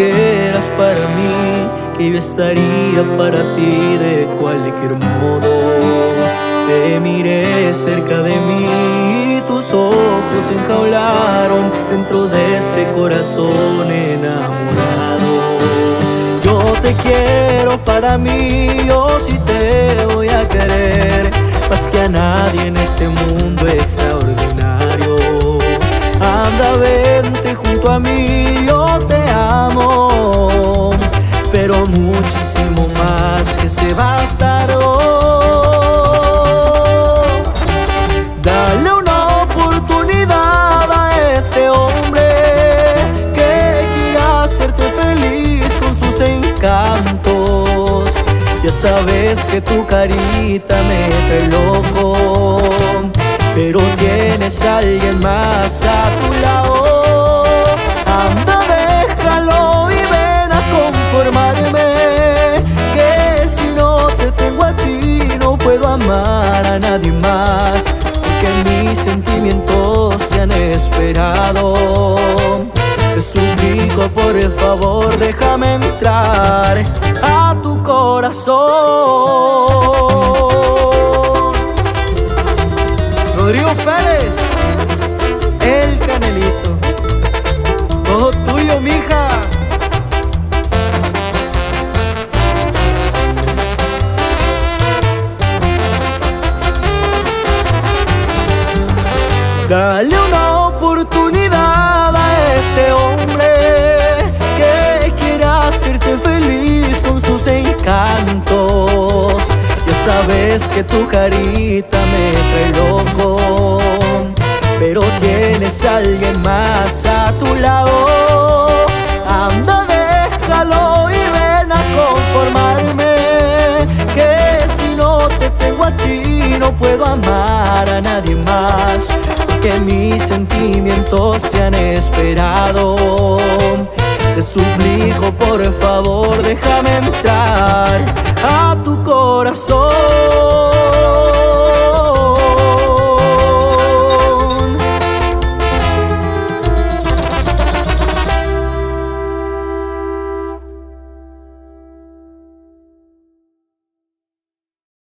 que eras para mí, que yo estaría para ti de cualquier modo. Te miré cerca de mí y tus ojos se enjaularon dentro de este corazón enamorado. Yo te quiero para mí, yo sí te voy a querer, más que a nadie en este mundo extraordinario. Anda, vente junto a mí, yo te amo, pero muchísimo más que se bastará. Dale una oportunidad a este hombre que quiera hacerte feliz con sus encantos. Ya sabes que tu carita me trae loco, pero tienes a alguien más a tu lado. Que mis sentimientos se han esperado. Te suplico por favor déjame entrar a tu corazón. Rodrigo Pérez, el canelito, todo tuyo mija. Dale una oportunidad a este hombre que quiere hacerte feliz con sus encantos. Ya sabes que tu carita me trae loco, pero tienes a alguien más a tu lado. Mis sentimientos se han esperado. Te suplico por favor déjame entrar a tu corazón.